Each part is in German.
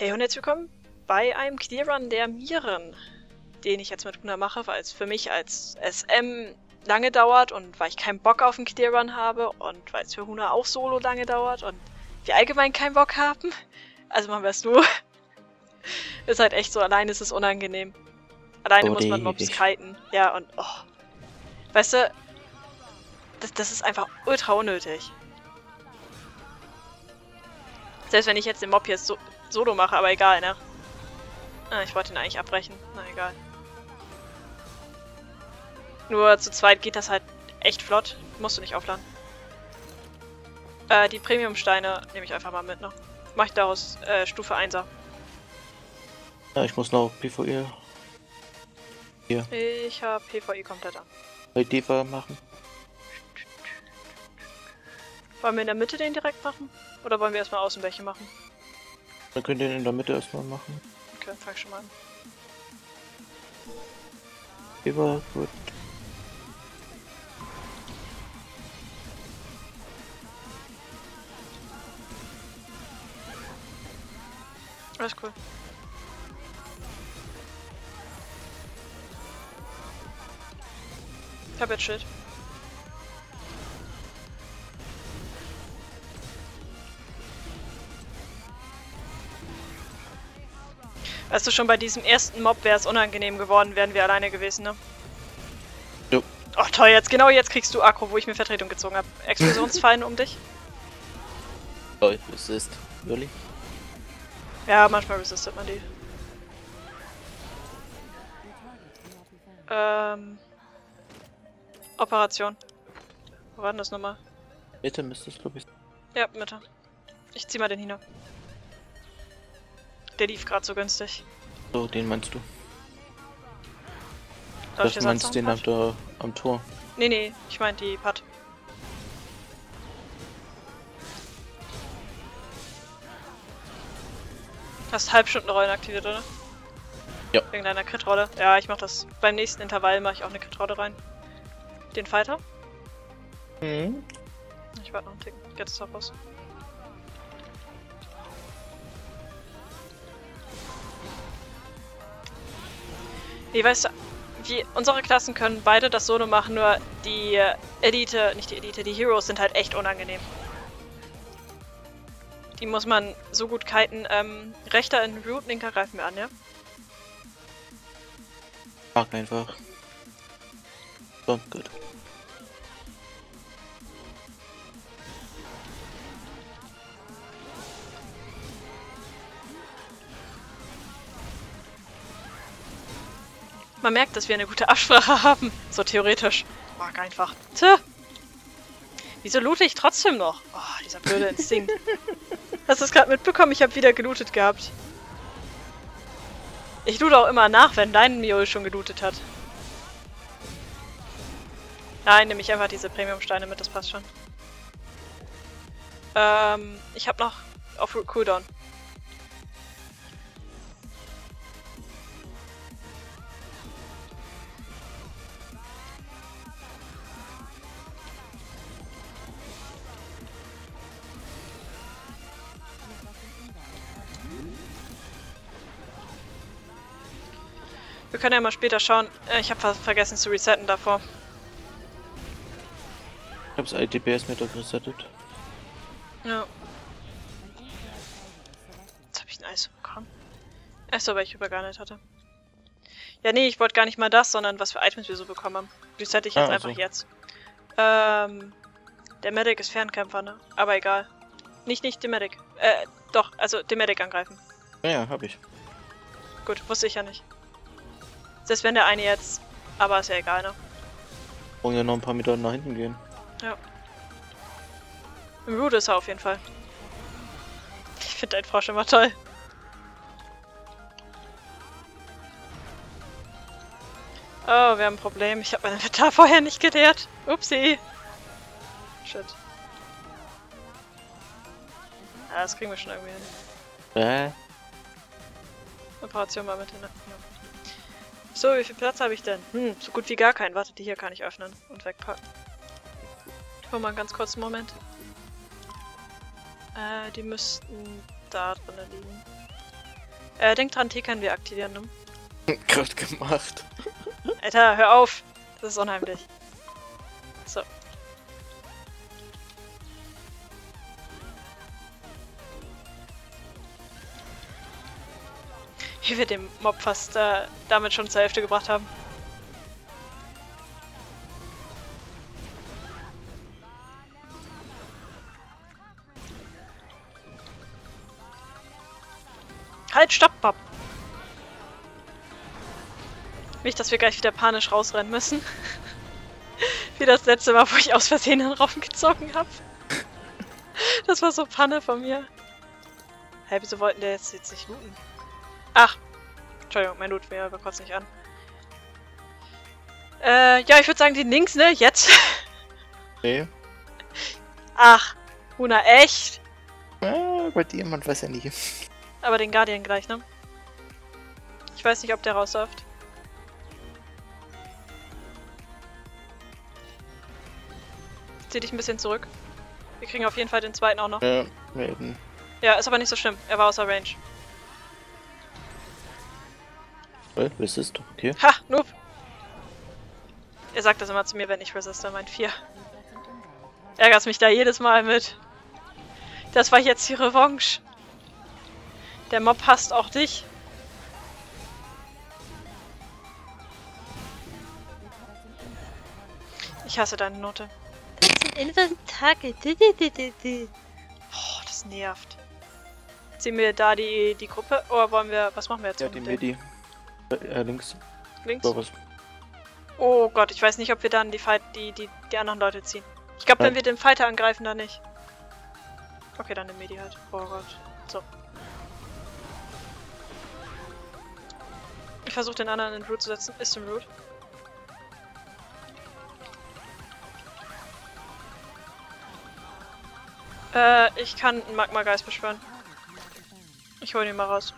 Hey und herzlich willkommen bei einem Clearrun der Miren, den ich jetzt mit Huna mache, weil es für mich als SM lange dauert und weil ich keinen Bock auf einen Clearrun habe und weil es für Huna auch solo lange dauert und wir allgemein keinen Bock haben. Also man weißt du, ist halt echt so, alleine ist es unangenehm. Alleine Oh, muss man Mobs kiten. Ja, und oh. Weißt du, das, das ist einfach ultra unnötig. Selbst wenn ich jetzt den Mob jetzt so, solo mache, aber egal, ne? Ah, ich wollte ihn eigentlich abbrechen. Na egal. Nur zu zweit geht das halt echt flott. Musst du nicht aufladen. Äh, die Premium-Steine nehme ich einfach mal mit, ne? Mach ich daraus äh, Stufe 1er. Ja, ich muss noch PvE Ich habe PvE komplett an. bei Diva machen. Wollen wir in der Mitte den direkt machen? Oder wollen wir erstmal außen welche machen? Dann könnt ihr den in der Mitte erstmal machen. Okay, fang schon mal an. Diva, gut. Alles cool. Ich hab jetzt Schild. Du, schon bei diesem ersten Mob wäre es unangenehm geworden, wären wir alleine gewesen, ne? Jo. Oh toll, jetzt genau jetzt kriegst du Akku, wo ich mir Vertretung gezogen habe. Explosionsfallen um dich? Oh, es ist. Really? Ja, manchmal resistet man die. Ähm. Operation. Wo war denn das nochmal? Mitte müsste es, glaube ich. Ja, Mitte. Ich zieh mal den Hino. Der lief gerade so günstig. So, den meinst du? Soll ich Das meinst den einen am, der, am Tor. Nee, nee, ich mein die Putt. Hast Halbstundenrollen aktiviert, oder? Ja. Wegen deiner Crit-Rolle. Ja, ich mach das. Beim nächsten Intervall mache ich auch eine Crit-Rolle rein. Den Fighter? Mhm. Ich warte noch einen Tick. Jetzt ist auch raus. Nee, weißt du, wie, unsere Klassen können beide das Solo machen, nur die Elite, nicht die Elite, die Heroes sind halt echt unangenehm. Die muss man so gut kiten. Ähm, rechter in Root, linker greifen wir an, ja? Mag einfach. So, gut. Man merkt, dass wir eine gute Absprache haben. So theoretisch. Mag einfach. Tja. Wieso loote ich trotzdem noch? Oh, dieser blöde Instinkt. Hast du es gerade mitbekommen? Ich habe wieder gelootet gehabt. Ich loote auch immer nach, wenn dein Mio schon gelootet hat. Nein, nehme ich einfach diese Premium-Steine mit, das passt schon. Ähm, ich habe noch auf Cooldown. Wir können ja mal später schauen. Äh, Ich habe ver vergessen zu resetten davor. Ich hab's ITBS mit resettet. Ja. Jetzt habe ich ein Eis bekommen. Achso, weil ich über gar nicht hatte. Ja, nee, ich wollte gar nicht mal das, sondern was für Items wir so bekommen haben. Resette ich jetzt Ah, einfach so. jetzt. Ähm, der Medic ist Fernkämpfer, ne? Aber egal. Nicht, nicht den Medic. Äh, doch, also den Medic angreifen. Ja, ja, hab ich. Gut, wusste ich ja nicht. Selbst wenn der eine jetzt... Aber ist ja egal, ne? Wollen ja noch ein paar Meter nach hinten gehen. Im Root ist er auf jeden Fall. Ich finde deinen Frosch immer toll. Oh, wir haben ein Problem. Ich habe mein Inventar vorher nicht geleert. Upsi. Shit. Ja, das kriegen wir schon irgendwie hin. Äh, Operation war mit hin. Ja. So, wie viel Platz habe ich denn? Hm, so gut wie gar keinen. Warte, die hier kann ich öffnen und wegpacken. Ich hol mal einen ganz kurzen Moment. Äh, die müssten da drinnen liegen. Äh, denk dran, T können wir aktivieren, ne? Gerade gemacht. Alter, hör auf! Das ist unheimlich. Wie wir den Mob fast äh, damit schon zur Hälfte gebracht haben. Halt, stopp, Bob! Nicht, dass wir gleich wieder panisch rausrennen müssen. Wie das letzte Mal, wo ich aus Versehen den Raufen gezogen habe. Das war so Panne von mir. Hä, hey, wieso wollten der jetzt, jetzt nicht looten? Ach. Entschuldigung, mein Loot mir aber kurz nicht an. Äh, ja, ich würde sagen, die links, ne? Jetzt. Nee. Ach, Huna, echt? Ah, bei dir, man weiß ja nie. Aber den Guardian gleich, ne? Ich weiß nicht, ob der rausläuft. Zieh dich ein bisschen zurück. Wir kriegen auf jeden Fall den zweiten auch noch. Ja, melden. Ja, ist aber nicht so schlimm. Er war außer Range. Well, resist, okay. Ha, Noob! Er sagt das immer zu mir, wenn ich resiste, mein 4. Ärgert mich da jedes Mal mit. Das war jetzt die Revanche. Der Mob hasst auch dich. Ich hasse deine Note. Das sind Inventar. Oh, das nervt. Ziehen wir da die, die Gruppe? Oder wollen wir. Was machen wir jetzt? Ja, die? Medi. Äh, links. Links? So. Oh Gott, ich weiß nicht, ob wir dann die, Fight, die, die, die anderen Leute ziehen. Ich glaube, wenn wir den Fighter angreifen, dann nicht. Okay, dann den Medi halt. Oh Gott. So. Ich versuche den anderen in Root zu setzen. Ist im Root. Äh, ich kann einen Magma-Geist beschwören. Ich hol ihn mal raus.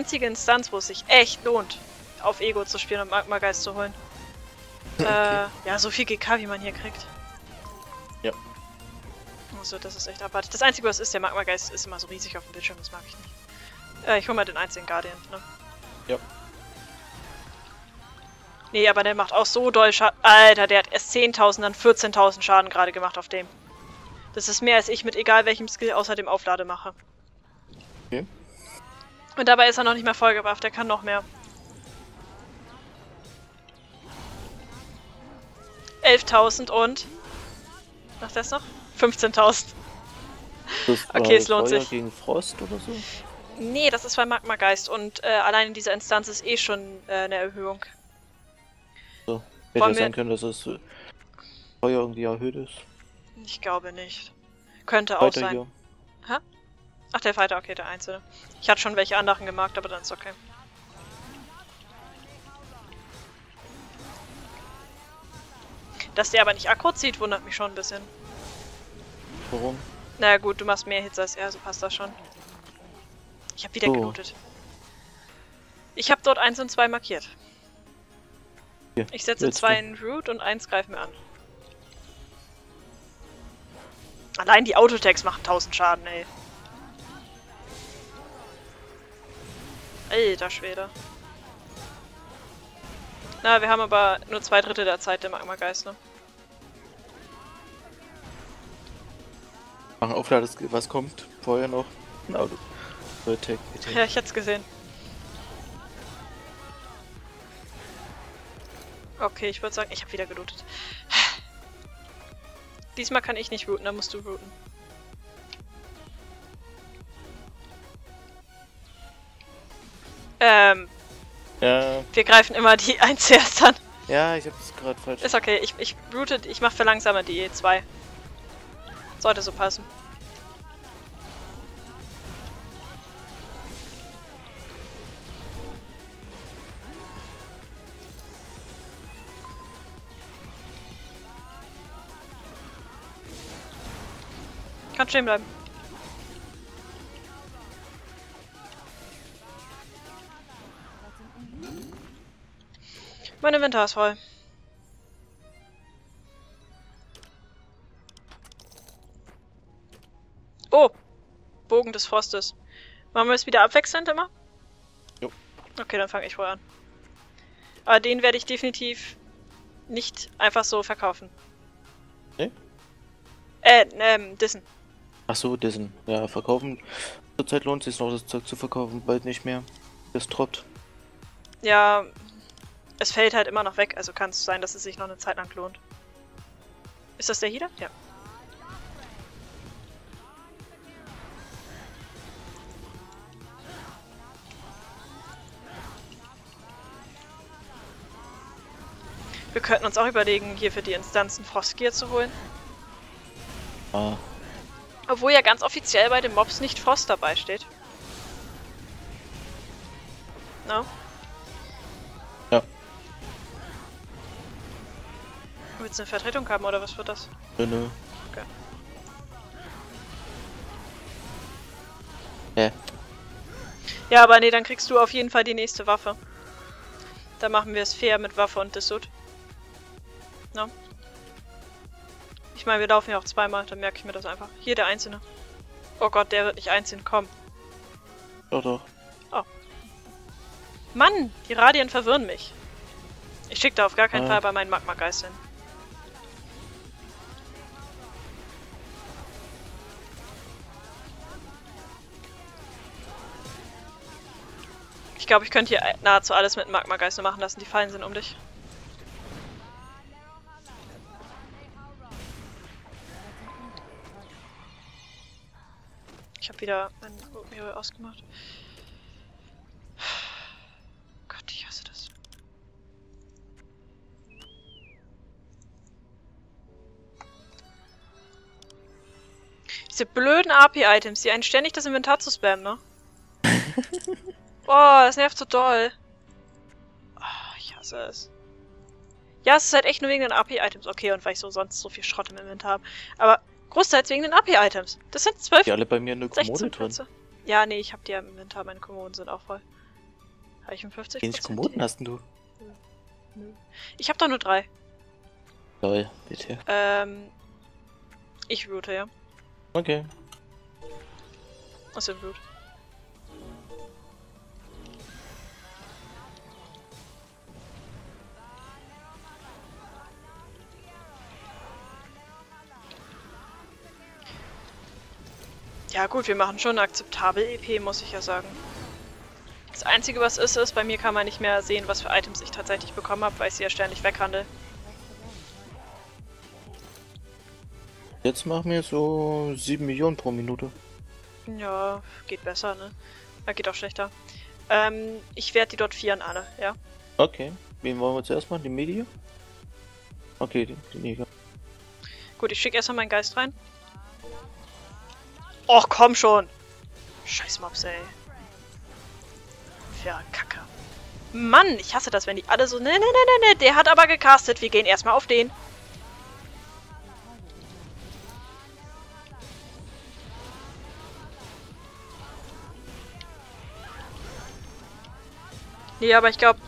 Einzige Instanz, wo es sich echt lohnt, auf Ego zu spielen und Magma-Geist zu holen. Äh, ja, so viel GK, wie man hier kriegt. Ja. Also, das ist echt abartig. Das Einzige, was ist, der Magma-Geist ist immer so riesig auf dem Bildschirm, das mag ich nicht. Äh, ich hol mal den einzigen Guardian, ne? Ja. Nee, aber der macht auch so doll Schaden. Alter, der hat erst 10.000, dann 14.000 Schaden gerade gemacht auf dem. Das ist mehr als ich mit egal welchem Skill außer dem Auflade mache. Und dabei ist er noch nicht mal vollgebufft, der kann noch mehr. 11.000 und... Macht das noch? 15.000. Das war Okay, es lohnt Feuer sich. gegen Frost oder so? Nee, das ist bei Magma-Geist und äh, allein diese Instanz ist eh schon äh, eine Erhöhung. So. Hätte Wollen ja sein können, dass das äh, Feuer irgendwie erhöht ist. Ich glaube nicht. Könnte auch Weiter sein. hier. Ach, der Fighter, okay, der Einzelne. Ich hatte schon welche anderen gemarkt, aber dann ist okay. Dass der aber nicht Akku zieht, wundert mich schon ein bisschen. Warum? Naja gut, du machst mehr Hits als er, so passt das schon. Ich habe wieder So. gelootet. Ich habe dort 1 und 2 markiert. Hier, Ich setze willst zwei in Root und eins greifen mir an. Allein die Autotags machen 1000 Schaden, ey. Alter Schwede. Na, wir haben aber nur zwei Drittel der Zeit der Magma-Geist, ne? Machen Auflade, was kommt? Vorher noch ein Auto. Attack, Attack. Ja, ich hätte es gesehen. Okay, ich würde sagen, ich habe wieder gelootet. Diesmal kann ich nicht rooten, dann musst du rooten. Ähm, Ja, wir greifen immer die 1 erst an. ja, ich hab's gerade falsch. Ist okay, ich, ich route, ich mach für langsamer die E2. Sollte so passen. Kann stehen bleiben. Mein Inventar ist voll. Oh! Bogen des Frostes. Machen wir es wieder abwechselnd immer? Jo. Okay, dann fange ich vorher an. Aber den werde ich definitiv nicht einfach so verkaufen. Nee? Äh, ähm, Dissen. Ach so, Dissen. Ja, verkaufen. Zurzeit lohnt es sich noch, das Zeug zu verkaufen, bald nicht mehr. Das droppt. Ja, es fällt halt immer noch weg, also kann es sein, dass es sich noch eine Zeit lang lohnt. Ist das der hier? Ja. Wir könnten uns auch überlegen, hier für die Instanzen Frostgear zu holen. Ah, Obwohl ja ganz offiziell bei den Mobs nicht Frost dabei steht. No? Willst du eine Vertretung haben oder was wird das? nö, nö. Okay. Hä? Ja, aber nee, dann kriegst du auf jeden Fall die nächste Waffe. Da machen wir es fair mit Waffe und Dissut. No? Ich meine, wir laufen ja auch zweimal, dann merke ich mir das einfach. Jeder einzelne. Oh Gott, der wird nicht einzeln, komm. Doch, doch. Mann, die Radien verwirren mich. Ich schicke da auf gar keinen Ah. Fall bei meinen Magma-Geist hin. Glaube, ich könnte hier nahezu alles mit Magma-Geister machen lassen. Die Fallen sind um dich. Ich habe wieder mein Oatmeal ausgemacht. Gott, ich hasse das. Diese blöden AP-Items, die einen ständig das Inventar zu spammen, ne? Boah, das nervt so doll. Oh, ich hasse es. Ja, es ist halt echt nur wegen den AP-Items. Okay, und weil ich so sonst so viel Schrott im Inventar habe. Aber großteils wegen den AP-Items. Das sind 12, Die alle bei mir in der 16 Kommode drin. Ja, nee, ich hab die ja im Inventar. Meine Kommoden sind auch voll. Habe ich 50 Wie viele Kommoden hast denn du? Nö. Ich habe doch nur drei. Lol, bitte. Ähm, ich route, ja. Okay. Was ist root? Ja gut, wir machen schon akzeptabel EP, muss ich ja sagen. Das Einzige, was ist, ist, bei mir kann man nicht mehr sehen, was für Items ich tatsächlich bekommen habe, weil ich sie ja ständig weghandel. Jetzt machen wir so 7 Millionen pro Minute. Ja, geht besser, ne? Ja, geht auch schlechter. Ähm, ich werde die dort vieren alle, ja? Okay. Wen wollen wir zuerst machen? Die Media? Okay, die, die Neger. Gut, ich schicke erstmal meinen Geist rein. Och, komm schon! Scheiß Mobs, ey. Ja, Kacke. Mann, ich hasse das, wenn die alle so, ne, ne, ne, ne, ne, der hat aber gecastet, wir gehen erstmal auf den. Nee, aber ich glaube,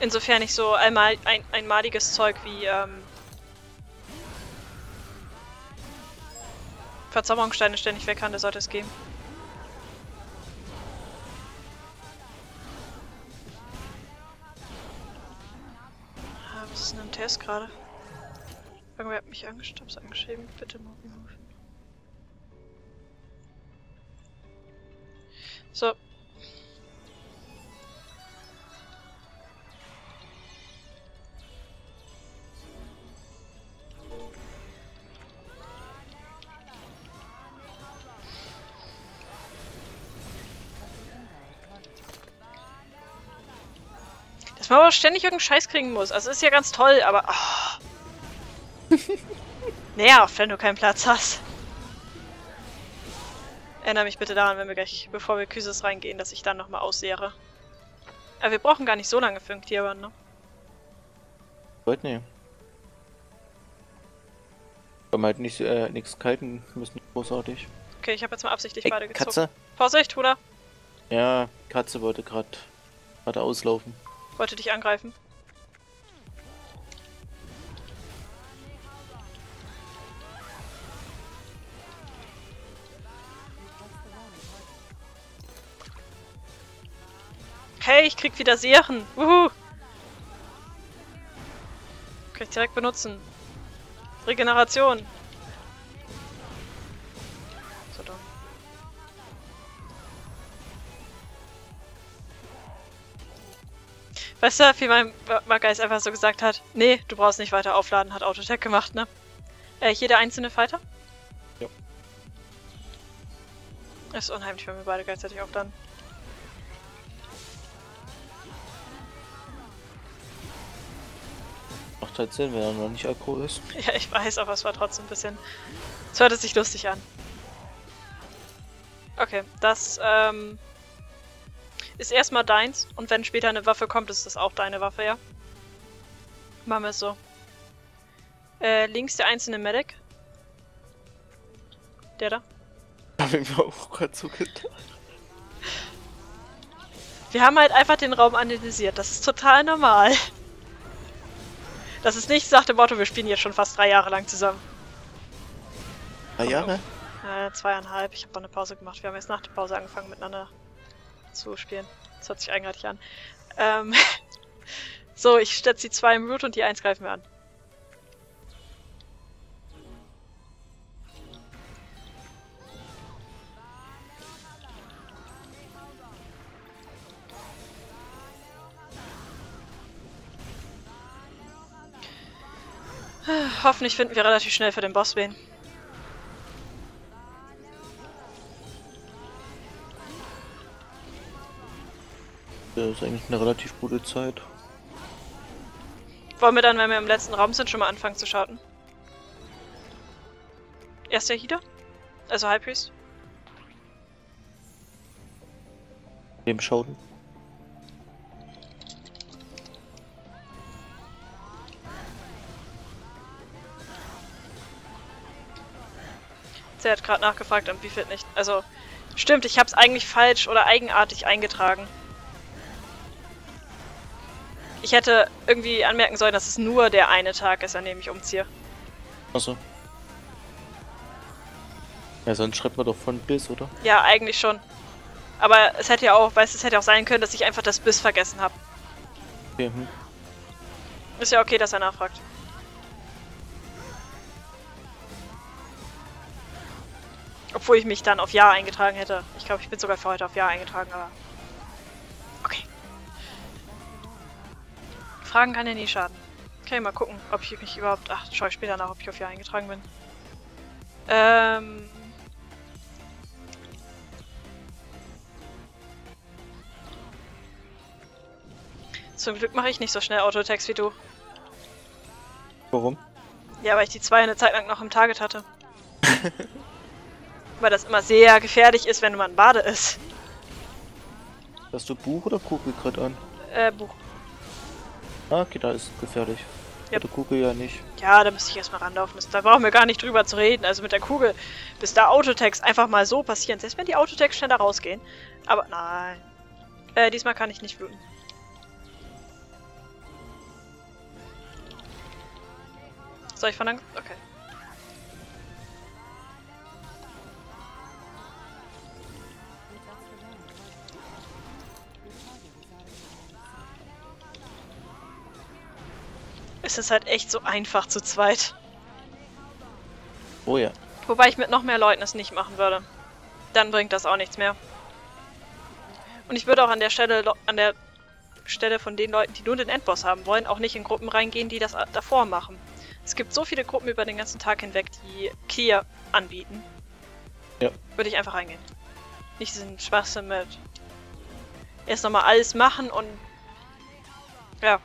insofern ich so einmal ein, einmaliges Zeug wie ähm, Verzauberungssteine ständig weg kann, da sollte es gehen. Ah, was ist denn im Test gerade? Irgendwer hat mich angestoppt, angeschrieben. Bitte rufen. So. Aber ständig irgendeinen Scheiß kriegen muss. Also ist ja ganz toll, aber. Oh. Nervt, wenn du keinen Platz hast. Erinnere mich bitte daran, wenn wir gleich, bevor wir Kysis reingehen, dass ich dann nochmal aussehre. Aber wir brauchen gar nicht so lange für einen Clear-Run, ne? Wollt. Wenn wir halt nicht, äh, nichts kalten müssen, großartig. Okay, ich habe jetzt mal absichtlich Ey, beide gezogen. Katze? Vorsicht, Huda! Ja, Katze wollte gerade gerade auslaufen. Wollte dich angreifen. Hey, ich krieg wieder Serien. Wuhu. Kann ich direkt benutzen. Regeneration. Weißt du, wie mein Geist einfach so gesagt hat, nee, du brauchst nicht weiter aufladen, hat Autotech gemacht, ne? Äh, hier der einzelne Fighter? Ja. Ist unheimlich, wenn wir beide gleichzeitig aufladen. Macht halt Sinn, wenn er noch nicht Akku ist. Ja, ich weiß, aber es war trotzdem ein bisschen... Es hörte sich lustig an. Okay, das ähm, ist erstmal deins und wenn später eine Waffe kommt, ist das auch deine Waffe, ja? Machen wir es so. Äh, links der einzelne Medic. Der da. Hab ich mir auch gerade so. Wir haben halt einfach den Raum analysiert. Das ist total normal. Das ist nicht nach dem Motto, wir spielen jetzt schon fast drei Jahre lang zusammen. Drei Jahre? Äh, zweieinhalb. Ich habe eine Pause gemacht. Wir haben jetzt nach der Pause angefangen miteinander zu spielen. Das hört sich eigenartig an. Ähm so, ich setze die zwei im Root und die eins greifen wir an. Hoffentlich finden wir relativ schnell für den Boss wen. Das ist eigentlich eine relativ gute Zeit. Wollen wir dann, wenn wir im letzten Raum sind, schon mal anfangen zu schauten? Erst der Healer? Also High Priest? Dem Schauten. Der hat gerade nachgefragt und wie viel nicht. Also, stimmt, ich habe es eigentlich falsch oder eigenartig eingetragen. Ich hätte irgendwie anmerken sollen, dass es nur der eine Tag ist, an dem ich umziehe. Achso. Ja, sonst schreibt man doch von bis, oder? Ja, eigentlich schon. Aber es hätte ja auch, weißt es hätte auch sein können, dass ich einfach das bis vergessen habe. Okay, hm. Ist ja okay, dass er nachfragt. Obwohl ich mich dann auf Ja eingetragen hätte. Ich glaube, ich bin sogar für heute auf Ja eingetragen, aber... Fragen kann ja nie schaden. Okay, mal gucken, ob ich mich überhaupt... Ach, schau ich später nach, ob ich auf Ja eingetragen bin. Ähm... Zum Glück mache ich nicht so schnell Autotext wie du. Warum? Ja, weil ich die zwei eine Zeit lang noch im Target hatte. weil das immer sehr gefährlich ist, wenn man Bade ist. Hast du Buch oder Kugel gerade an? Äh, Buch. Ah, okay, da ist gefährlich. Ja. Der Kugel ja nicht. Ja, da müsste ich erstmal ranlaufen. Da brauchen wir gar nicht drüber zu reden. Also mit der Kugel, bis da Autotext einfach mal so passieren. Selbst wenn die Autotext schneller rausgehen. Aber nein. Äh, diesmal kann ich nicht bluten. Soll ich von dann... Okay. Es ist halt echt so einfach zu zweit. Oh ja. Wobei ich mit noch mehr Leuten es nicht machen würde. Dann bringt das auch nichts mehr. Und ich würde auch an der Stelle, an der Stelle von den Leuten, die nur den Endboss haben wollen, auch nicht in Gruppen reingehen, die das davor machen. Es gibt so viele Gruppen über den ganzen Tag hinweg, die Clear anbieten. Ja. Würde ich einfach reingehen. Nicht diesen Schwachsinn mit erst nochmal alles machen und ja,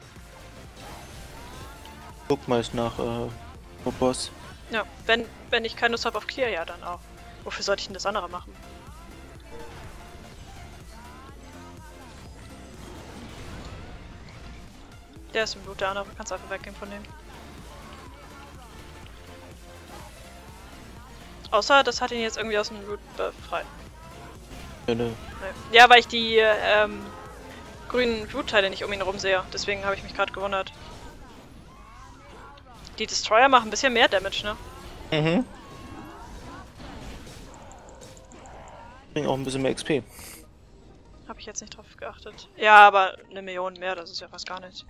Guck mal ist nach äh, Boss. Ja, wenn, wenn ich keine Lust habe auf Clear, ja dann auch. Wofür sollte ich denn das andere machen? Der ist im Blut, der andere kannst einfach weggehen von dem. Außer, das hat ihn jetzt irgendwie aus dem Root befreit. Ja, ne. Ja, weil ich die, ähm, grünen Blutteile nicht um ihn herum sehe. Deswegen habe ich mich gerade gewundert. Die Destroyer machen ein bisschen mehr Damage, ne? Mhm. Bringen auch ein bisschen mehr XP. Habe ich jetzt nicht drauf geachtet. Ja, aber eine Million mehr, das ist ja fast gar nichts.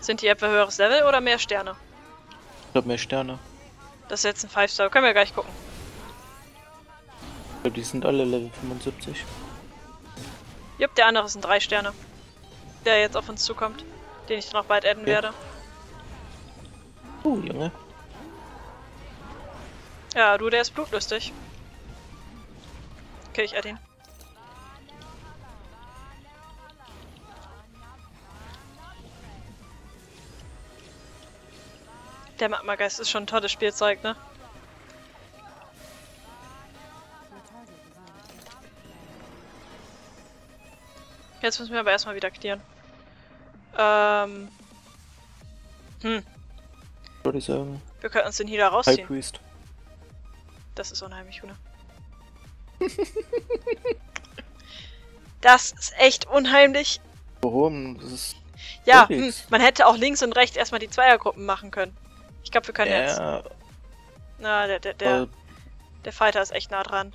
Sind die etwa höheres Level oder mehr Sterne? Ich glaube mehr Sterne. Das ist jetzt ein 5-Star. Können wir gleich gucken. Ich glaube, die sind alle Level 75. Jupp, der andere sind 3 Sterne. Der jetzt auf uns zukommt. Den ich noch bald adden Okay. werde. Oh, Junge. Ja, du, der ist blutlustig. Okay, ich add ihn. Der Magmageist ist schon ein tolles Spielzeug, ne? Jetzt müssen wir aber erstmal wieder clearen. Ähm. Hm, Würde ich sagen. wir können uns den Healer High rausziehen. Priest. Das ist unheimlich, Hune. das ist echt unheimlich. Warum? Das ist. Ja, hm, man hätte auch links und rechts erstmal die Zweiergruppen machen können. Ich glaube, wir können jetzt. Ja, Na, der, der, der, der Fighter ist echt nah dran.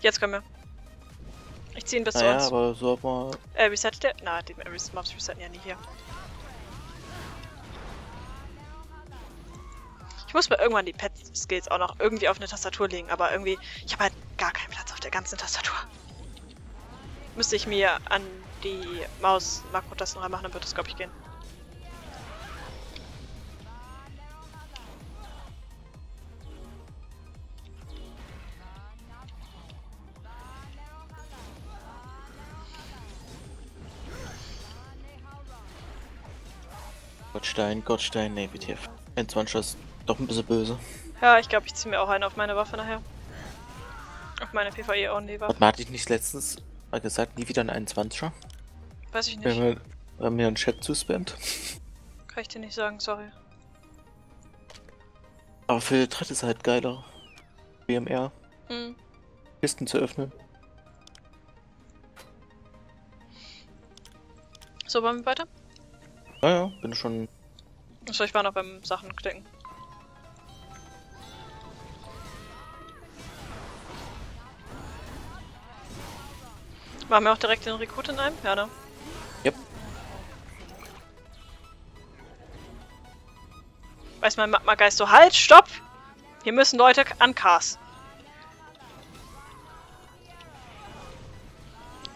Jetzt können wir. Ich ziehe ihn bis zu naja, uns. aber so hat man. Äh, resettet der? Na, die Res- Mobs resetten ja nie hier. Ich muss mir irgendwann die Pet-Skills auch noch irgendwie auf eine Tastatur legen, aber irgendwie, ich habe halt gar keinen Platz auf der ganzen Tastatur. Müsste ich mir an die Maus Makrotasten reinmachen, dann wird das, glaube ich, gehen. Gottstein, Gottstein, nee, WTF. 21 ist doch ein bisschen böse. Ja, ich glaube, ich ziehe mir auch einen auf meine Waffe nachher. Auf meine PvE-Only-Waffe. Hat Martin nicht letztens mal gesagt, nie wieder ein 21er? Weiß ich Wenn nicht. wir, wenn mir einen Chat zuspammt. Kann ich dir nicht sagen, sorry. Aber für Tritt ist halt geiler. BMR. Hm. Kisten zu öffnen. So, wollen wir weiter? Naja, bin schon. Achso, ich war noch beim Sachen klicken. Machen wir auch direkt den Rekrut in einem? Ja, ne? Yep. Weiß mein Magmageist so, halt, stopp! Hier müssen Leute an Cars.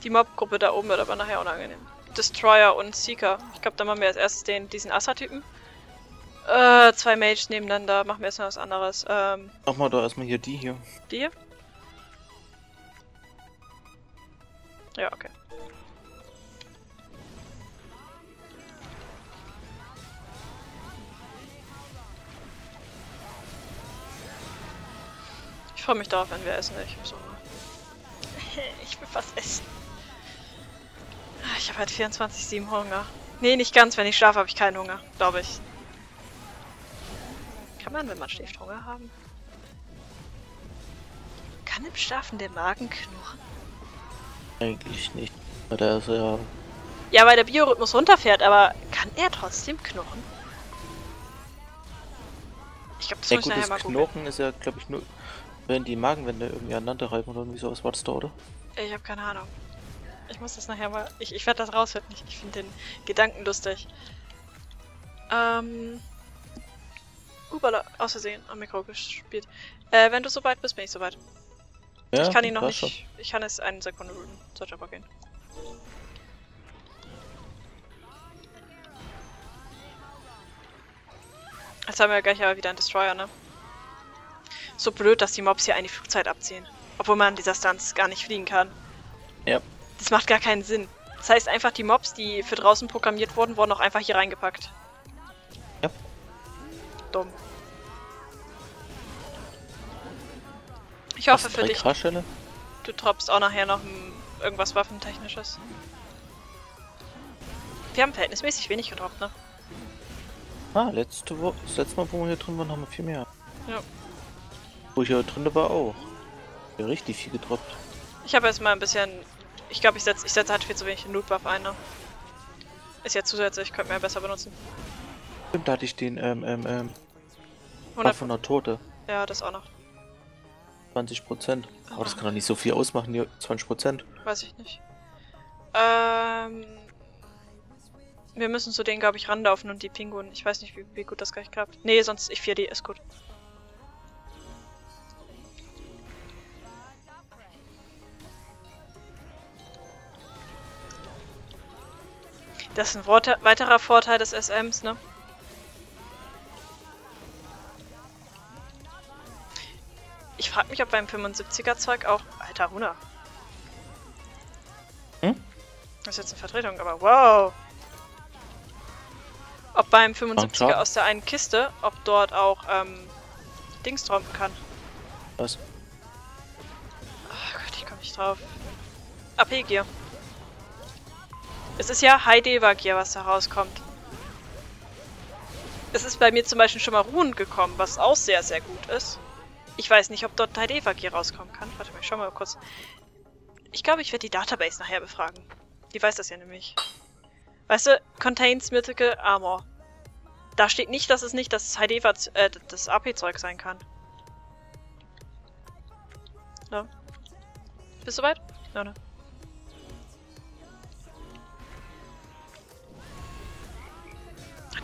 Die Mob-Gruppe da oben wird aber nachher unangenehm. Destroyer und Seeker. Ich glaube, dann machen wir als erstes den, diesen Assa-Typen. Äh, zwei Mages nebeneinander. Machen wir erstmal was anderes. Ähm, Mach mal da erstmal hier die hier. die hier? Ja, okay. Ich freue mich darauf, wenn wir essen. Ich hab so. Ich will was essen. Ich habe halt 24-7 Hunger. Nee, nicht ganz. Wenn ich schlafe, habe ich keinen Hunger. Glaube ich. Kann man, wenn man schläft, Hunger haben? Kann im Schlafen der Magen knurren? Eigentlich nicht. Weil der ist ja. Ja, weil der Biorhythmus runterfährt, aber kann er trotzdem knurren? Ich glaube, das Ja muss gut, ich nachher mal googeln. Knochen ist ja, glaube ich, nur. Wenn die Magenwände irgendwie aneinander reiben oder irgendwie sowas war das da, oder? Ich habe keine Ahnung. Ich muss das nachher mal. Ich, ich werde das rausfinden. Ich, ich finde den Gedanken lustig. Ähm. Ubala, aus Versehen am Mikro gespielt. Äh, wenn du soweit bist, bin ich soweit. Ja, ich kann ihn noch nicht. Ich kann es eine Sekunde routen. Sollte aber gehen. Jetzt haben wir gleich aber wieder einen Destroyer, ne? So blöd, dass die Mobs hier eine Flugzeit abziehen. Obwohl man in dieser Stunts gar nicht fliegen kann. Ja. Das macht gar keinen Sinn. Das heißt einfach, die Mobs, die für draußen programmiert wurden, wurden auch einfach hier reingepackt. Ja. Dumm. Ich hoffe für dich, K-Stelle? du droppst auch nachher noch irgendwas Waffentechnisches. Wir haben verhältnismäßig wenig gedroppt, ne? Ah, letzte Woche, das letzte Mal, wo wir hier drin waren, haben wir viel mehr. Ja. Wo ich hier drin war auch. Ja, richtig viel gedroppt. Ich habe jetzt mal ein bisschen. Ich glaube, ich setze ich setz halt viel zu wenig den Loot Buff ein, ne? Ist ja zusätzlich, könnte man ja besser benutzen. Stimmt, da hatte ich den, ähm, ähm, ähm, 100 von der Tote. Ja, das auch noch. 20 Prozent. Aber das kann doch nicht so viel ausmachen, hier 20 Prozent. Weiß ich nicht. Ähm. Wir müssen zu denen, glaube ich, ranlaufen und die Pinguinen. Ich weiß nicht, wie, wie gut das gleich klappt. Nee, sonst ich 4D ist gut. Das ist ein weiterer Vorteil des SMs, ne? Ich frage mich, ob beim 75er Zeug auch. Alter, Huna. Hm? Das ist jetzt eine Vertretung, aber wow. Ob beim 75er Schade. aus der einen Kiste, ob dort auch ähm, Dings droppen kann. Was? Ach Gott, ich komme nicht drauf. AP-Gear. Es ist ja High-Deva-Gear, was da rauskommt. Es ist bei mir zum Beispiel schon mal Ruhen gekommen, was auch sehr, sehr gut ist. Ich weiß nicht, ob dort High-Deva-Gear rauskommen kann. Warte mal, ich schau mal kurz. Ich glaube, ich werde die Database nachher befragen. Die weiß das ja nämlich. Weißt du, contains mythical armor. Da steht nicht, dass es nicht das High-Deva, äh, das AP-Zeug sein kann. Ne? Bist du weit? Ja, ne?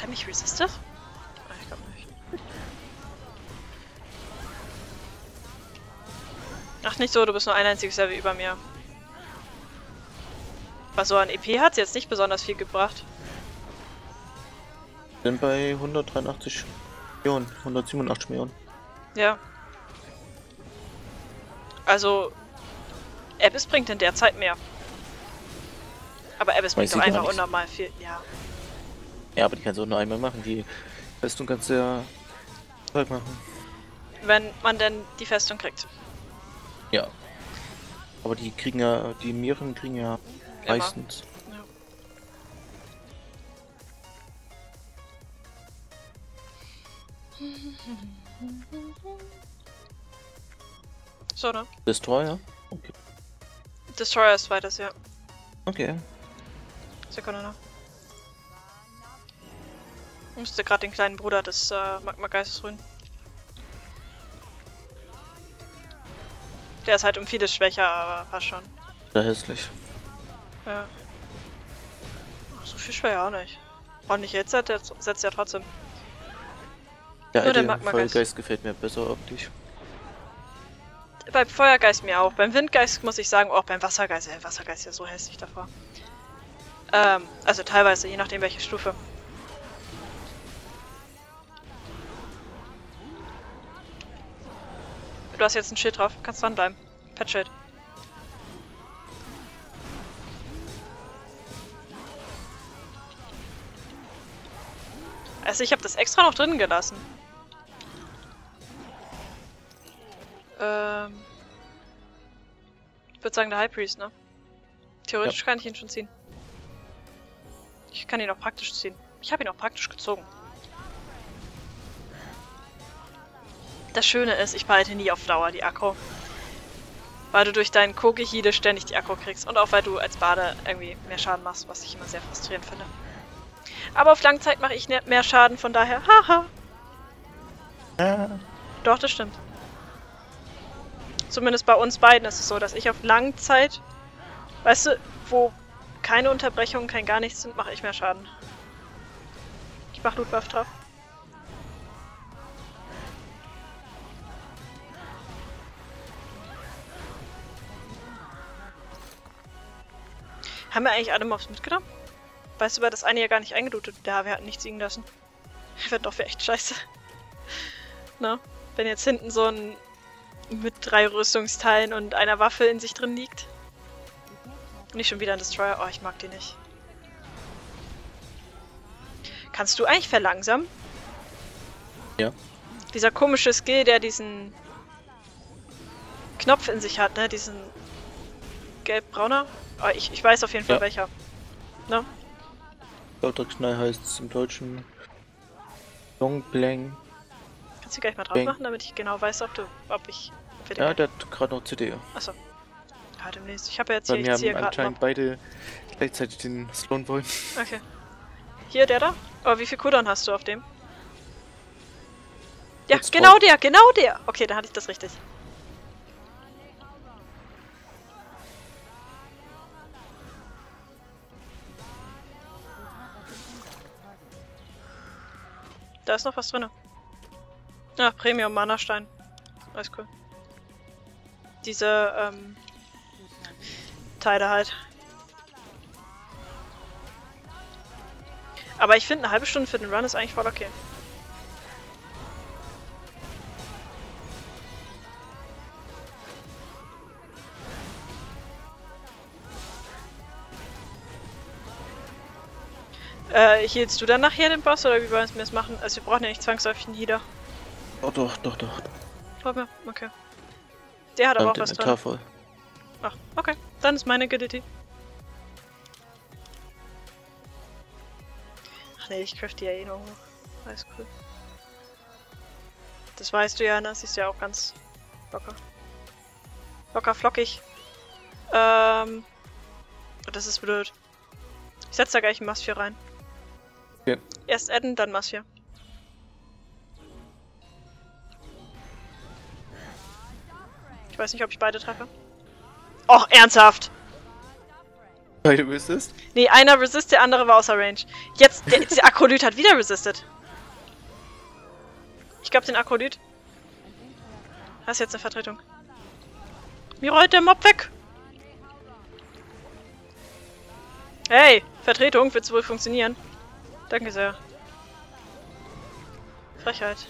Hat er mich resisted? Ah, ich glaube nicht. Ach, nicht so, du bist nur ein einziges Level über mir. Was so an EP hat jetzt nicht besonders viel gebracht. Sind bei 183 Millionen, 187 Millionen. Ja. Also, Abyss bringt in der Zeit mehr. Aber Abyss bringt Weiß doch einfach unnormal viel. Ja. Ja, aber die kannst du auch nur einmal machen. Die Festung kannst du ja Zeug machen. Wenn man denn die Festung kriegt. Ja. Aber die kriegen ja, die Miren kriegen ja Immer. meistens. Ja. So, ne? Destroyer? Okay. Destroyer ist zweites, ja. Okay. Sekunde noch. Ich musste gerade den kleinen Bruder des äh, Magma Geistes rühren. Der ist halt um vieles schwächer, aber passt schon. Sehr hässlich. Ja. Ach, so viel schwer auch nicht. Nicht jetzt, der setzt ja trotzdem. Der Nur der alte Magma-Geist. Feuergeist gefällt mir besser optisch. Beim Feuergeist mir auch. Beim Windgeist muss ich sagen, auch beim Wassergeist. Der Wassergeist ist ja so hässlich davor. Ähm, also teilweise, je nachdem welche Stufe. Du hast jetzt ein Schild drauf, kannst dranbleiben. Pet-Schild. Also ich habe das extra noch drin gelassen. Ähm. Ich würde sagen der High Priest, ne? Theoretisch kann ich ihn schon ziehen. Ich kann ihn auch praktisch ziehen. Ich habe ihn auch praktisch gezogen. Das Schöne ist, ich behalte nie auf Dauer die Akku. Weil du durch deinen Koge-Heal ständig die Akku kriegst. Und auch weil du als Bade irgendwie mehr Schaden machst, was ich immer sehr frustrierend finde. Aber auf Langzeit mache ich ne- mehr Schaden, von daher, haha. Ja. Doch, das stimmt. Zumindest bei uns beiden ist es so, dass ich auf Langzeit, weißt du, wo keine Unterbrechungen, kein gar nichts sind, mache ich mehr Schaden. Ich mach Lootbuff drauf. Haben wir eigentlich alle Mobs mitgenommen? Weißt du, weil das eine ja gar nicht eingelootet. Ja, wir hatten nichts liegen lassen. Wird doch echt scheiße. Na, wenn jetzt hinten so ein mit drei Rüstungsteilen und einer Waffe in sich drin liegt. Nicht schon wieder ein Destroyer. Oh, ich mag die nicht. Kannst du eigentlich verlangsamen? Ja. Dieser komische Skill, der diesen Knopf in sich hat, ne? Diesen gelb-brauner. Oh, ich, ich weiß auf jeden Fall Ja. welcher. Ne? Lauter Knall heißt es im Deutschen. Longblank. Kannst Kannst du gleich mal drauf Bang. machen, damit ich genau weiß, ob du, ob ich. Ja, der hat gerade noch CD. Achso. Ja, demnächst. Ich habe ja jetzt Bei hier, ich ziehe haben gerade noch. anscheinend beide gleichzeitig den Sloan wollen. Okay. Hier, der da? Oh, wie viel Cooldown hast du auf dem? Ja, genau der, genau der! Okay, dann hatte ich das richtig. Da ist noch was drin. Ja, Premium Mana-Stein. Alles cool. Diese, ähm, Teile halt. Aber ich finde, eine halbe Stunde für den Run ist eigentlich voll okay. Äh, hielst du dann nachher den Boss oder wie wollen wir es machen? Also wir brauchen ja nicht zwangsläufig einen Healer. Doch, doch, doch, doch. Brauchen wir? Okay. Der hat aber auch Beim was drin. Voll. Ach, okay. Dann ist meine Agility. Ach nee, ich craft die ja eh noch. hoch. Alles cool. Das weißt du ja, ne? Siehst du ja auch ganz locker. Locker flockig. Ähm. Das ist blöd. Ich setze da gleich ein Mass 4 rein. Okay. Erst adden, dann Mass 4. Ich weiß nicht, ob ich beide treffe. Och, ernsthaft! Du wüsstest? Nee, einer resist, der andere war außer Range. Jetzt, der, der Akrolyt hat wieder resistet. Ich glaube, den Akrolyt. Hast jetzt eine Vertretung. Mir rollt der Mob weg. Hey, Vertretung, wird's wohl funktionieren? Danke sehr. Frechheit.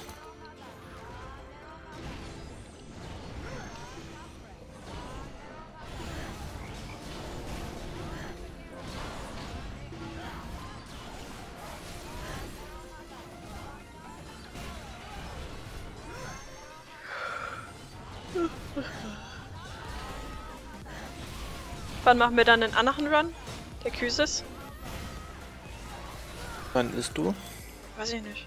Wann machen wir dann den anderen Run? Der Kysis? Wann ist du? Weiß ich nicht.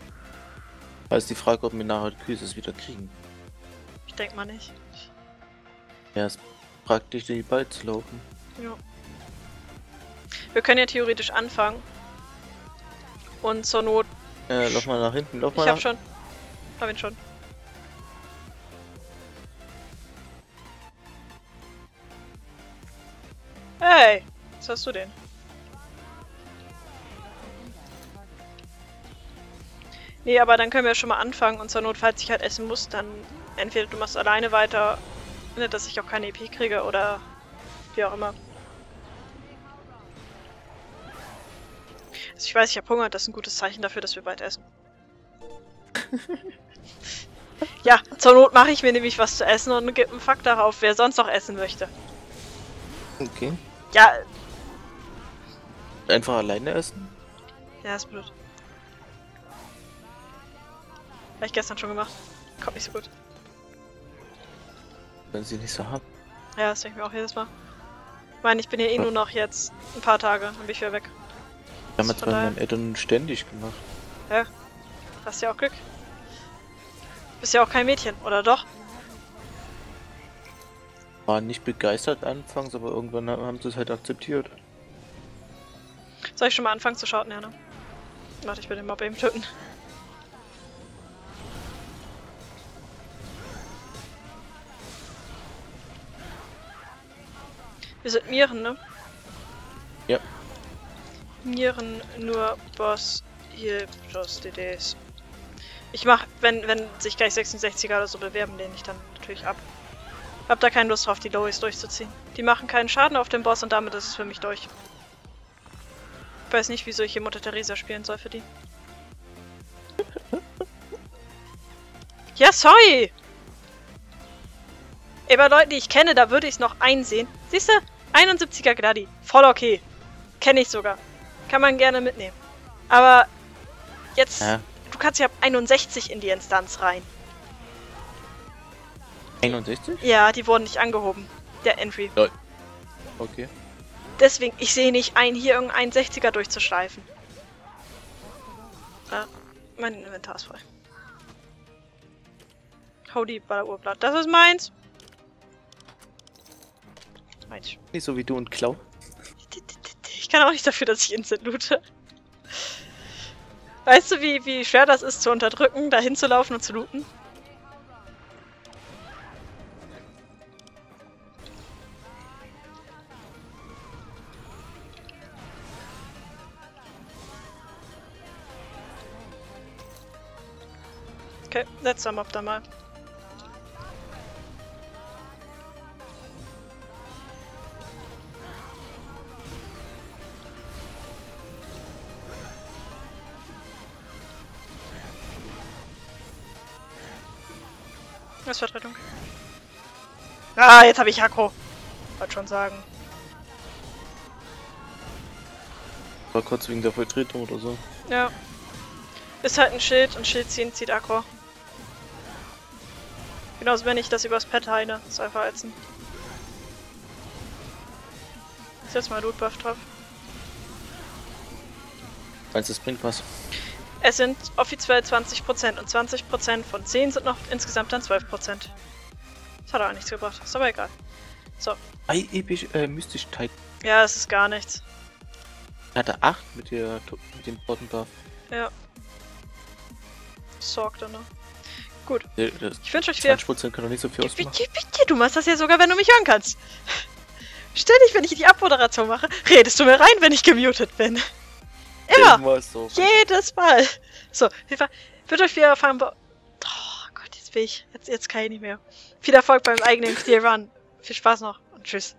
Da ist die Frage, ob wir nachher Kysis wieder kriegen. Ich denk mal nicht. Ja, ist praktisch, die Ball zu laufen. Ja. Wir können ja theoretisch anfangen. Und zur Not. Äh, lauf mal nach hinten, lauf mal Ich hab nach... schon. Hab ihn schon. Hey! Was hast du denn? Nee, aber dann können wir schon mal anfangen und zur Not, falls ich halt essen muss, dann entweder du machst alleine weiter, ne, dass ich auch keine EP kriege oder wie auch immer. Also ich weiß, ich habe Hunger, das ist ein gutes Zeichen dafür, dass wir bald essen. ja, zur Not mache ich mir nämlich was zu essen und gebe einen Fuck darauf, wer sonst noch essen möchte. Okay. Ja, Einfach alleine essen? ja, ist blöd. Habe ich gestern schon gemacht. Kommt nicht so gut. Wenn sie nicht so haben. Ja, das denke ich mir auch jedes Mal. Ich meine, ich bin hier eh nur noch jetzt ein paar Tage, dann bin ich wieder weg. Wir haben daher- meinen Eltern ständig gemacht. Ja, hast ja auch Glück. Bist ja auch kein Mädchen, oder doch? Waren nicht begeistert anfangs, aber irgendwann ha- haben sie es halt akzeptiert. Soll ich schon mal anfangen zu schauten, ja, ne? Warte, ich will den Mob eben töten. Wir sind Mieren, ne? Ja. Mieren, nur Boss, hier plus DDs. Ich mach, wenn, wenn sich gleich 66er oder so bewerben, lehne ich dann natürlich ab. Hab da keine Lust drauf, die Lois durchzuziehen. Die machen keinen Schaden auf den Boss und damit ist es für mich durch. Ich weiß nicht, wieso ich hier Mutter Teresa spielen soll für die. Ja, sorry! Ey, bei Leuten, die ich kenne, da würde ich es noch einsehen. Siehst du? 71er Gladi. Voll okay. Kenne ich sogar. Kann man gerne mitnehmen. Aber jetzt, Ja. du kannst ja ab 61 in die Instanz rein. 61? Ja, die wurden nicht angehoben. Der Entry. Okay. Deswegen, ich sehe nicht ein, hier irgendeinen 60er durchzuschleifen. Ah, mein Inventar ist voll. Hau die Ballerurblatt. Das ist meins. Meins. Nicht so wie du und Klau. Ich kann auch nicht dafür, dass ich Instant loote. Weißt du, wie, wie schwer das ist zu unterdrücken, da hinzulaufen und zu looten? Okay, letzter Mob da mal. Das ist Vertretung. Ah, jetzt habe ich Akro. Wollte schon sagen. War kurz wegen der Vertretung oder so. Ja. Ist halt ein Schild und Schild ziehen zieht Akro. Genauso wenn ich das übers Pad heile. Ist einfach ätzend. Ist jetzt mal Loot Buff drauf. Meinst du, das bringt was? Es sind offiziell 20% und 20% von 10 sind noch insgesamt dann 12%. Das hat auch nichts gebracht, ist aber egal. So. Ei, episch, äh, mystisch Titan. Ja, es ist gar nichts. Hatte 8 mit, der, mit dem Bottom Buff. Ja. Sorgt dann noch. Gut. Das Ich wünsche euch viel 20% kann doch nicht so viel ausmachen. Bitte, bitte, du machst das ja sogar, wenn du mich hören kannst. Ständig, wenn ich die Abmoderation mache, redest du mir rein, wenn ich gemutet bin. Immer. So. Jedes Mal. So, Fall. Wird euch viel Erfahrung Oh Gott, jetzt bin ich. Jetzt, jetzt kann ich nicht mehr. Viel Erfolg beim eigenen Clear Run. Viel Spaß noch und tschüss.